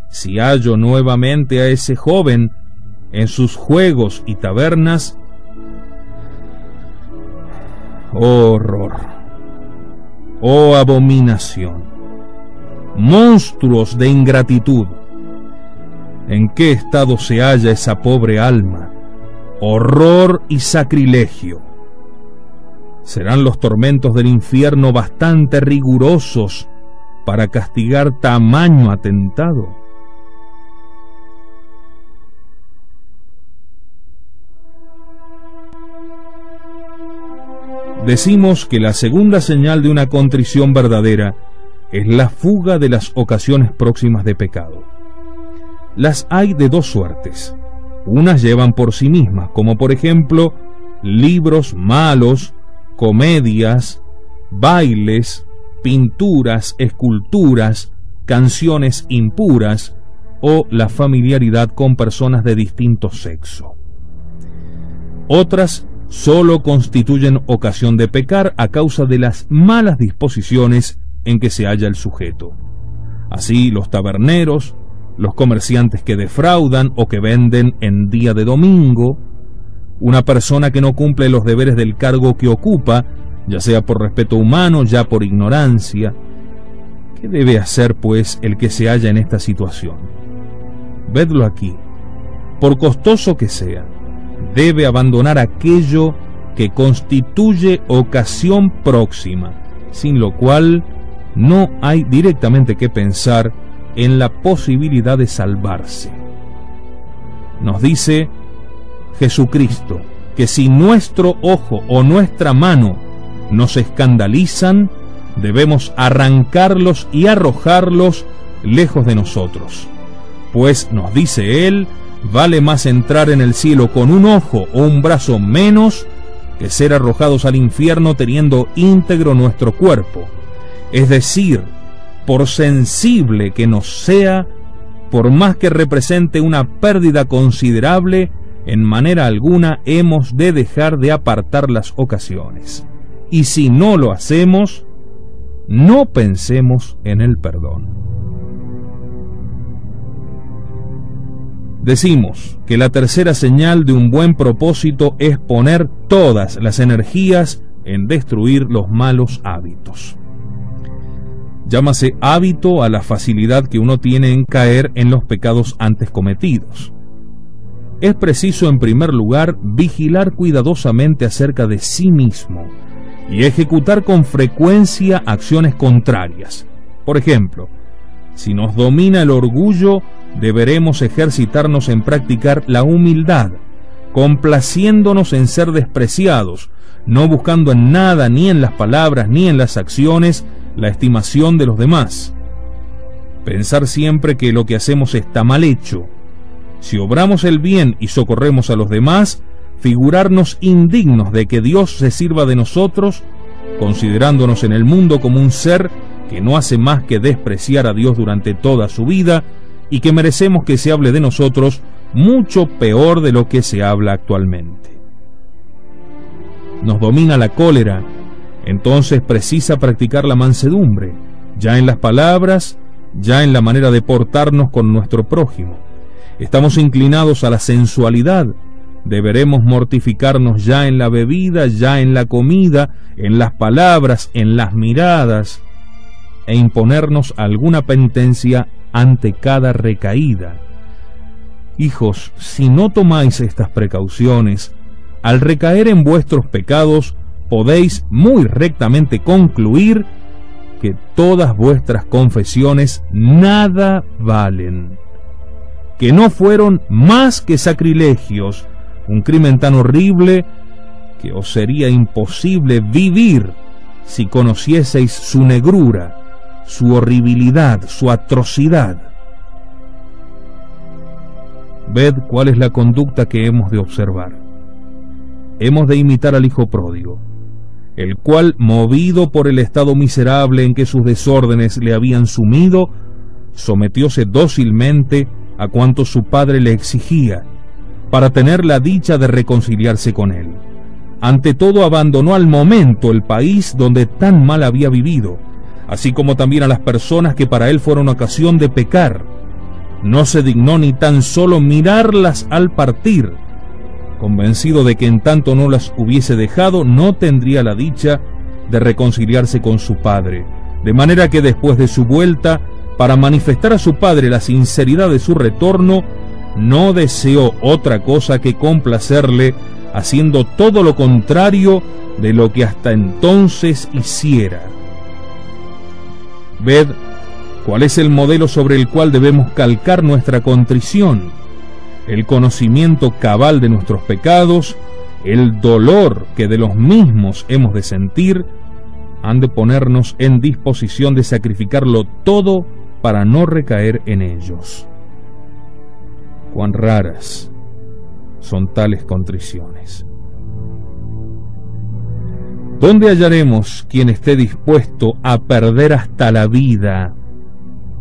S1: si hallo nuevamente a ese joven en sus juegos y tabernas, horror, oh abominación, monstruos de ingratitud, ¿En qué estado se halla esa pobre alma? Horror y sacrilegio. ¿Serán los tormentos del infierno bastante rigurosos para castigar tamaño atentado? Decimos que la segunda señal de una contrición verdadera es la fuga de las ocasiones próximas de pecado. Las hay de dos suertes. Unas llevan por sí mismas, como por ejemplo libros malos, comedias, bailes, pinturas, esculturas, canciones impuras o la familiaridad con personas de distinto sexo. Otras solo constituyen ocasión de pecar a causa de las malas disposiciones en que se halla el sujeto. Así los taberneros, los comerciantes que defraudan o que venden en día de domingo, una persona que no cumple los deberes del cargo que ocupa, ya sea por respeto humano, ya por ignorancia. ¿Qué debe hacer, pues, el que se halla en esta situación? Vedlo aquí. Por costoso que sea, debe abandonar aquello que constituye ocasión próxima, sin lo cual no hay directamente que pensar en la posibilidad de salvarse. Nos dice Jesucristo que si nuestro ojo o nuestra mano nos escandalizan, debemos arrancarlos y arrojarlos lejos de nosotros. Pues, nos dice Él, vale más entrar en el cielo con un ojo o un brazo menos que ser arrojados al infierno teniendo íntegro nuestro cuerpo. Es decir, por sensible que nos sea, por más que represente una pérdida considerable, en manera alguna hemos de dejar de apartar las ocasiones. Y si no lo hacemos, no pensemos en el perdón. Decimos que la tercera señal de un buen propósito es poner todas las energías en destruir los malos hábitos. Llámase hábito a la facilidad que uno tiene en caer en los pecados antes cometidos. Es preciso en primer lugar vigilar cuidadosamente acerca de sí mismo y ejecutar con frecuencia acciones contrarias. Por ejemplo, si nos domina el orgullo, deberemos ejercitarnos en practicar la humildad, complaciéndonos en ser despreciados, no buscando en nada, ni en las palabras, ni en las acciones, la estimación de los demás. pensar siempre que lo que hacemos está mal hecho. Si obramos el bien y socorremos a los demás, figurarnos indignos de que Dios se sirva de nosotros, considerándonos en el mundo como un ser que no hace más que despreciar a Dios durante toda su vida y que merecemos que se hable de nosotros mucho peor de lo que se habla actualmente. Nos domina la cólera, entonces precisa practicar la mansedumbre, ya en las palabras, ya en la manera de portarnos con nuestro prójimo. Estamos inclinados a la sensualidad, deberemos mortificarnos ya en la bebida, ya en la comida, en las palabras, en las miradas, e imponernos alguna penitencia ante cada recaída. Hijos, si no tomáis estas precauciones, al recaer en vuestros pecados, podéis muy rectamente concluir que todas vuestras confesiones nada valen, que no fueron más que sacrilegios, un crimen tan horrible que os sería imposible vivir si conocieseis su negrura, su horribilidad, su atrocidad. Ved cuál es la conducta que hemos de observar. Hemos de imitar al Hijo pródigo, el cual, movido por el estado miserable en que sus desórdenes le habían sumido, sometióse dócilmente a cuanto su padre le exigía, para tener la dicha de reconciliarse con él. Ante todo abandonó al momento el país donde tan mal había vivido, así como también a las personas que para él fueron ocasión de pecar. No se dignó ni tan solo mirarlas al partir, convencido de que en tanto no las hubiese dejado, no tendría la dicha de reconciliarse con su padre, de manera que después de su vuelta, para manifestar a su padre la sinceridad de su retorno, no deseó otra cosa que complacerle, haciendo todo lo contrario de lo que hasta entonces hiciera. Ved cuál es el modelo sobre el cual debemos calcar nuestra contrición, el conocimiento cabal de nuestros pecados, el dolor que de los mismos hemos de sentir, han de ponernos en disposición de sacrificarlo todo para no recaer en ellos. Cuán raras son tales contriciones. ¿Dónde hallaremos quien esté dispuesto a perder hasta la vida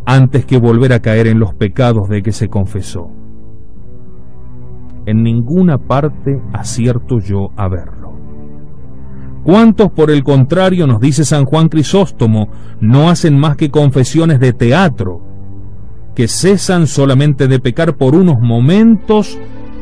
S1: antes que volver a caer en los pecados de que se confesó? En ninguna parte acierto yo a verlo. ¿Cuántos, por el contrario, nos dice San Juan Crisóstomo, no hacen más que confesiones de teatro, que cesan solamente de pecar por unos momentos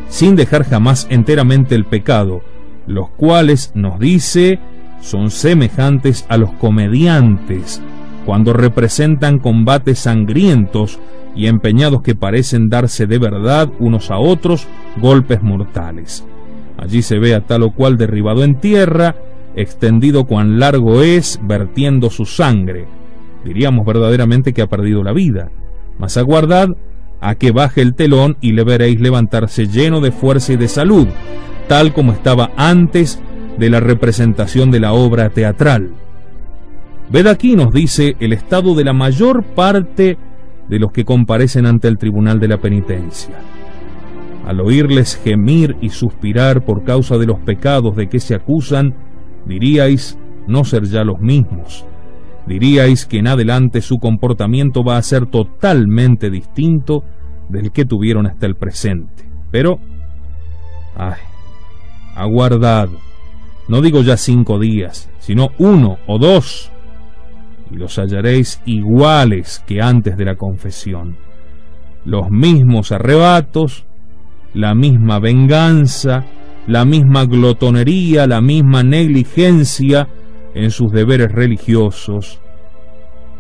S1: sin dejar jamás enteramente el pecado, los cuales, nos dice, son semejantes a los comediantes cuando representan combates sangrientos y empeñados que parecen darse de verdad unos a otros golpes mortales. Allí se ve a tal o cual derribado en tierra, extendido cuán largo es, vertiendo su sangre. Diríamos verdaderamente que ha perdido la vida. Mas aguardad a que baje el telón y le veréis levantarse lleno de fuerza y de salud, tal como estaba antes de la representación de la obra teatral. Ved aquí, nos dice, el estado de la mayor parte de los que comparecen ante el tribunal de la penitencia. Al oírles gemir y suspirar por causa de los pecados de que se acusan, diríais no ser ya los mismos. Diríais que en adelante su comportamiento va a ser totalmente distinto del que tuvieron hasta el presente. Pero, ay, aguardad no digo ya cinco días, sino uno o dos, y los hallaréis iguales que antes de la confesión. Los mismos arrebatos, la misma venganza, la misma glotonería, la misma negligencia en sus deberes religiosos.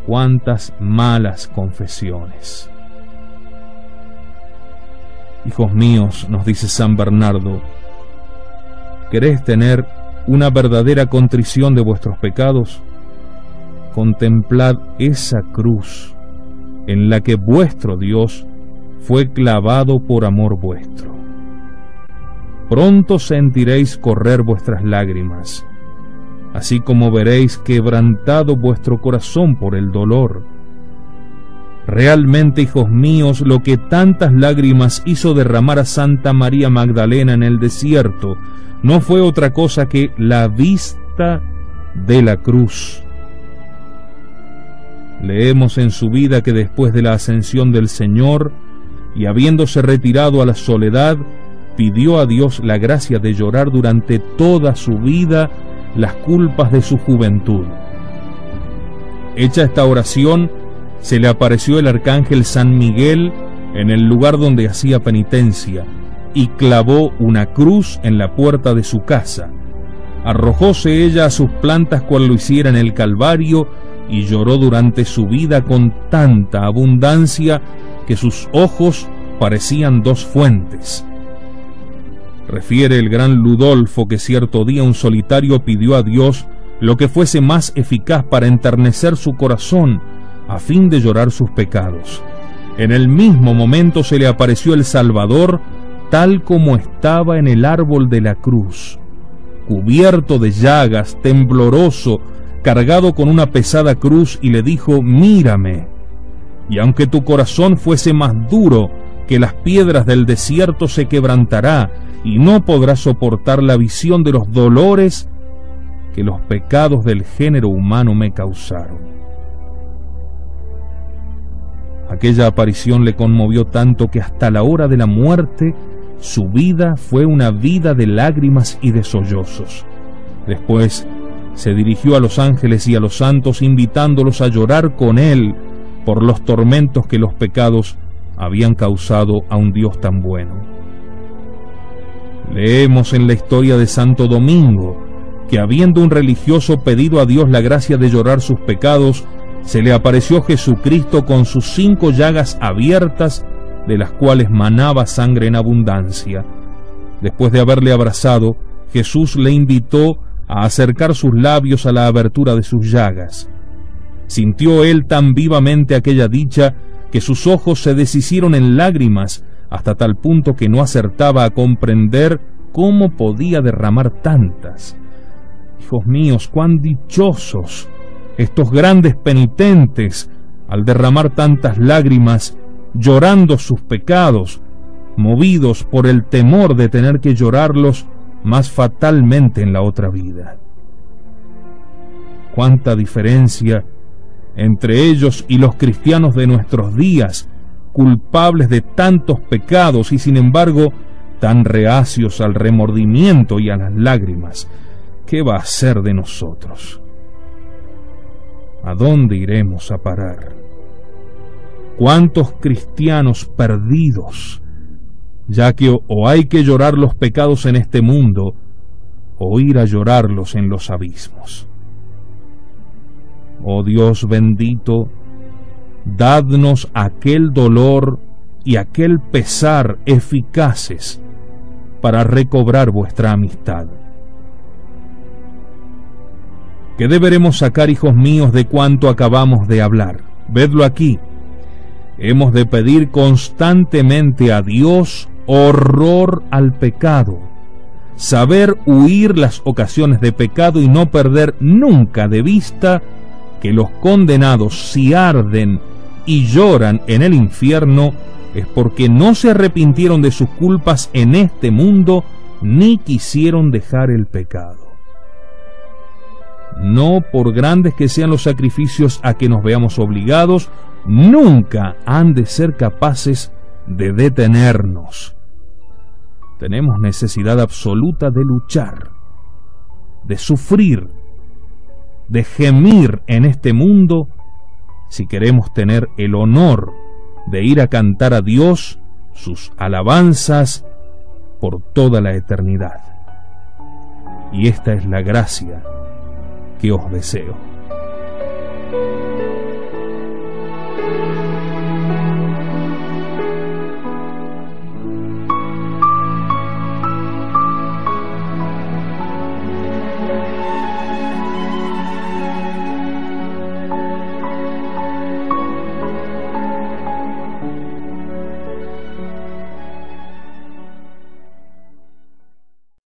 S1: Cuántas malas confesiones. Hijos míos, nos dice San Bernardo, ¿queréis tener una verdadera contrición de vuestros pecados, contemplad esa cruz en la que vuestro Dios fue clavado por amor vuestro. Pronto sentiréis correr vuestras lágrimas, así como veréis quebrantado vuestro corazón por el dolor. Realmente, hijos míos, lo que tantas lágrimas hizo derramar a Santa María Magdalena en el desierto no fue otra cosa que la vista de la cruz. Leemos en su vida que después de la ascensión del Señor, y habiéndose retirado a la soledad, pidió a Dios la gracia de llorar durante toda su vida las culpas de su juventud. Hecha esta oración, se le apareció el arcángel San Miguel en el lugar donde hacía penitencia y clavó una cruz en la puerta de su casa. Arrojóse ella a sus plantas cual lo hiciera en el Calvario y lloró durante su vida con tanta abundancia que sus ojos parecían dos fuentes. Refiere el gran Ludolfo que cierto día un solitario pidió a Dios lo que fuese más eficaz para enternecer su corazón a fin de llorar sus pecados. En el mismo momento se le apareció el Salvador tal como estaba en el árbol de la cruz, cubierto de llagas, tembloroso, cargado con una pesada cruz, y le dijo, mírame. Y aunque tu corazón fuese más duro que las piedras del desierto, se quebrantará, y no podrás soportar la visión de los dolores que los pecados del género humano me causaron. Aquella aparición le conmovió tanto que hasta la hora de la muerte su vida fue una vida de lágrimas y de sollozos. Después se dirigió a los ángeles y a los santos invitándolos a llorar con él por los tormentos que los pecados habían causado a un Dios tan bueno. Leemos en la historia de Santo Domingo que habiendo un religioso pedido a Dios la gracia de llorar sus pecados, se le apareció Jesucristo con sus cinco llagas abiertas de las cuales manaba sangre en abundancia. Después de haberle abrazado, Jesús le invitó a acercar sus labios a la abertura de sus llagas. Sintió él tan vivamente aquella dicha que sus ojos se deshicieron en lágrimas hasta tal punto que no acertaba a comprender cómo podía derramar tantas. Hijos míos, cuán dichosos estos grandes penitentes al derramar tantas lágrimas llorando sus pecados, movidos por el temor de tener que llorarlos más fatalmente en la otra vida. Cuánta diferencia entre ellos y los cristianos de nuestros días, culpables de tantos pecados y sin embargo tan reacios al remordimiento y a las lágrimas. ¿Qué va a ser de nosotros? ¿A dónde iremos a parar? cuántos cristianos perdidos, ya que o hay que llorar los pecados en este mundo, o ir a llorarlos en los abismos. Oh Dios bendito, dadnos aquel dolor y aquel pesar eficaces para recobrar vuestra amistad. ¿Qué deberemos sacar, hijos míos, de cuanto acabamos de hablar? Vedlo aquí, hemos de pedir constantemente a Dios horror al pecado, saber huir las ocasiones de pecado y no perder nunca de vista que los condenados si arden y lloran en el infierno es porque no se arrepintieron de sus culpas en este mundo ni quisieron dejar el pecado. No por grandes que sean los sacrificios a que nos veamos obligados, nunca han de ser capaces de detenernos. Tenemos necesidad absoluta de luchar, de sufrir, de gemir en este mundo si queremos tener el honor de ir a cantar a Dios sus alabanzas por toda la eternidad. Y esta es la gracia que os deseo.